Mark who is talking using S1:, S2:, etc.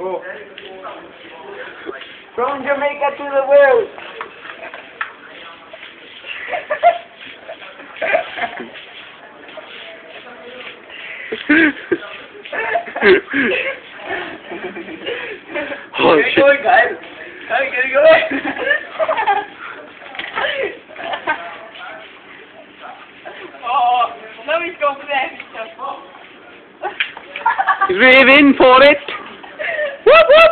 S1: Oh. From Jamaica to the world.
S2: oh
S1: Get
S2: shit.
S1: going, guys. Hey, get it going. oh, now he's going for that.
S2: He's raving for it. Whoop whoop!